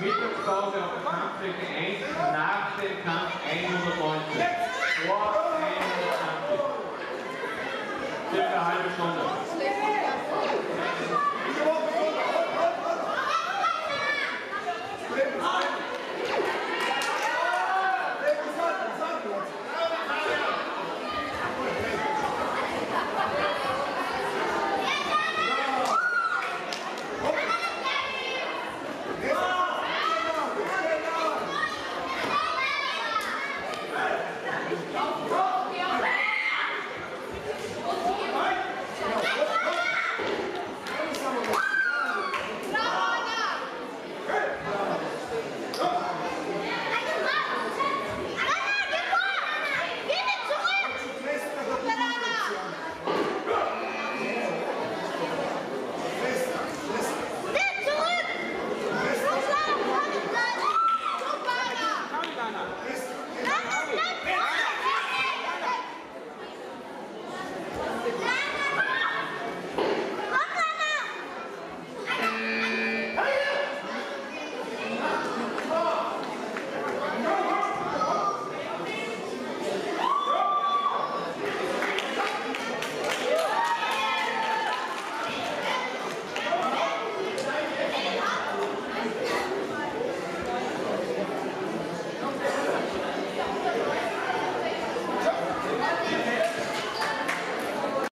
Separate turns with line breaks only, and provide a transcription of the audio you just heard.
Mittagspause auf der Kampfstrecke 1, nach dem Kampf 119. Vor 120. Circa eine halbe Stunde.